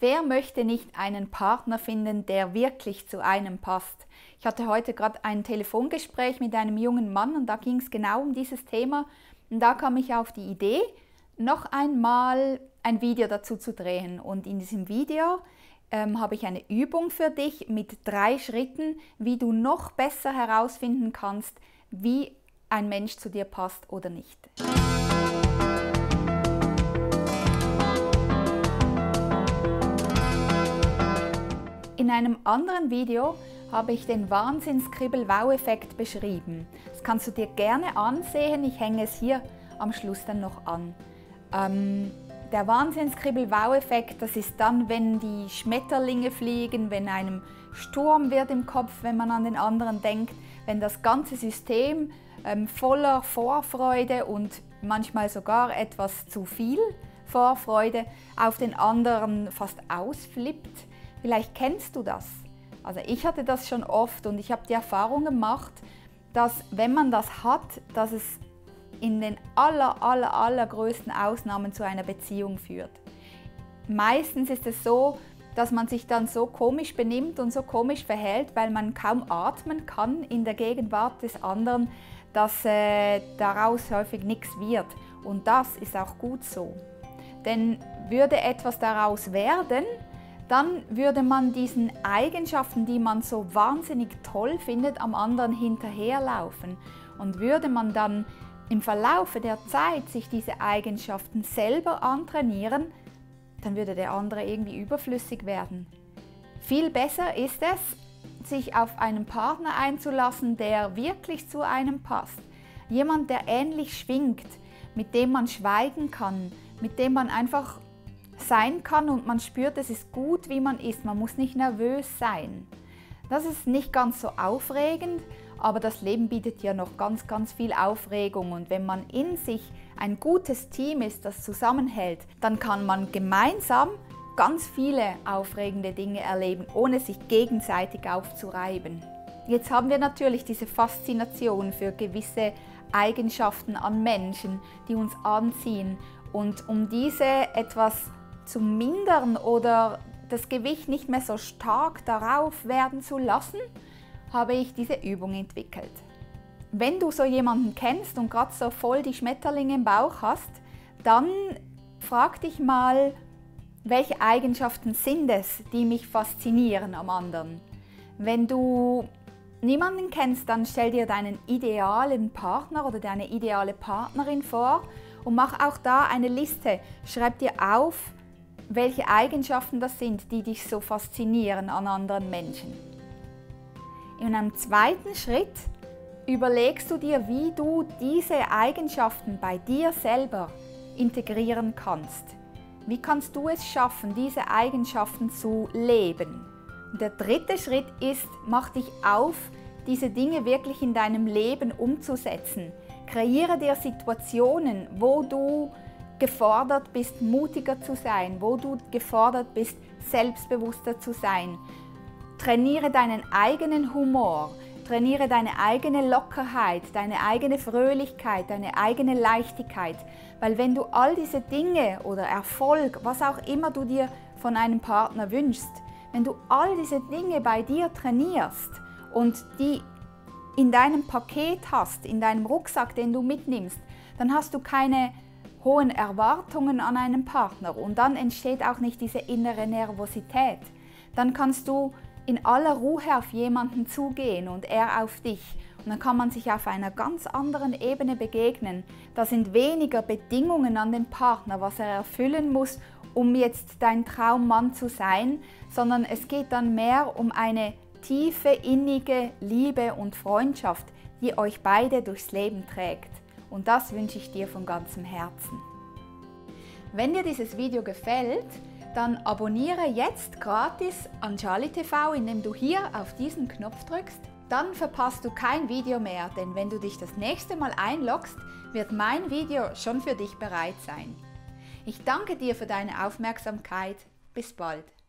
Wer möchte nicht einen Partner finden, der wirklich zu einem passt? Ich hatte heute gerade ein Telefongespräch mit einem jungen Mann und da ging es genau um dieses Thema. Und da kam ich auf die Idee, noch einmal ein Video dazu zu drehen. Und in diesem Video ähm, habe ich eine Übung für dich mit drei Schritten, wie du noch besser herausfinden kannst, wie ein Mensch zu dir passt oder nicht. In einem anderen Video habe ich den Wahnsinns-Kribbel-Wow-Effekt beschrieben. Das kannst du dir gerne ansehen, ich hänge es hier am Schluss dann noch an. Ähm, der Wahnsinnskribbel-Wow-Effekt, das ist dann, wenn die Schmetterlinge fliegen, wenn einem Sturm wird im Kopf, wenn man an den anderen denkt, wenn das ganze System ähm, voller Vorfreude und manchmal sogar etwas zu viel Vorfreude auf den anderen fast ausflippt. Vielleicht kennst du das. Also ich hatte das schon oft und ich habe die Erfahrung gemacht, dass wenn man das hat, dass es in den aller, aller, allergrößten Ausnahmen zu einer Beziehung führt. Meistens ist es so, dass man sich dann so komisch benimmt und so komisch verhält, weil man kaum atmen kann in der Gegenwart des anderen, dass äh, daraus häufig nichts wird. Und das ist auch gut so. Denn würde etwas daraus werden, dann würde man diesen Eigenschaften, die man so wahnsinnig toll findet, am anderen hinterherlaufen. Und würde man dann im Verlaufe der Zeit sich diese Eigenschaften selber antrainieren, dann würde der andere irgendwie überflüssig werden. Viel besser ist es, sich auf einen Partner einzulassen, der wirklich zu einem passt. Jemand, der ähnlich schwingt, mit dem man schweigen kann, mit dem man einfach sein kann und man spürt, es ist gut, wie man ist. Man muss nicht nervös sein. Das ist nicht ganz so aufregend, aber das Leben bietet ja noch ganz, ganz viel Aufregung und wenn man in sich ein gutes Team ist, das zusammenhält, dann kann man gemeinsam ganz viele aufregende Dinge erleben, ohne sich gegenseitig aufzureiben. Jetzt haben wir natürlich diese Faszination für gewisse Eigenschaften an Menschen, die uns anziehen und um diese etwas zu mindern oder das Gewicht nicht mehr so stark darauf werden zu lassen, habe ich diese Übung entwickelt. Wenn du so jemanden kennst und gerade so voll die Schmetterlinge im Bauch hast, dann frag dich mal, welche Eigenschaften sind es, die mich faszinieren am anderen. Wenn du niemanden kennst, dann stell dir deinen idealen Partner oder deine ideale Partnerin vor und mach auch da eine Liste. Schreib dir auf, welche Eigenschaften das sind, die dich so faszinieren an anderen Menschen. In einem zweiten Schritt überlegst du dir, wie du diese Eigenschaften bei dir selber integrieren kannst. Wie kannst du es schaffen, diese Eigenschaften zu leben? Und der dritte Schritt ist, mach dich auf, diese Dinge wirklich in deinem Leben umzusetzen. Kreiere dir Situationen, wo du gefordert bist, mutiger zu sein, wo du gefordert bist, selbstbewusster zu sein. Trainiere deinen eigenen Humor, trainiere deine eigene Lockerheit, deine eigene Fröhlichkeit, deine eigene Leichtigkeit. Weil wenn du all diese Dinge oder Erfolg, was auch immer du dir von einem Partner wünschst, wenn du all diese Dinge bei dir trainierst und die in deinem Paket hast, in deinem Rucksack, den du mitnimmst, dann hast du keine hohen Erwartungen an einen Partner und dann entsteht auch nicht diese innere Nervosität. Dann kannst du in aller Ruhe auf jemanden zugehen und er auf dich. Und dann kann man sich auf einer ganz anderen Ebene begegnen. Da sind weniger Bedingungen an den Partner, was er erfüllen muss, um jetzt dein Traummann zu sein, sondern es geht dann mehr um eine tiefe, innige Liebe und Freundschaft, die euch beide durchs Leben trägt. Und das wünsche ich dir von ganzem Herzen. Wenn dir dieses Video gefällt, dann abonniere jetzt gratis Anjali TV, indem du hier auf diesen Knopf drückst. Dann verpasst du kein Video mehr, denn wenn du dich das nächste Mal einloggst, wird mein Video schon für dich bereit sein. Ich danke dir für deine Aufmerksamkeit. Bis bald.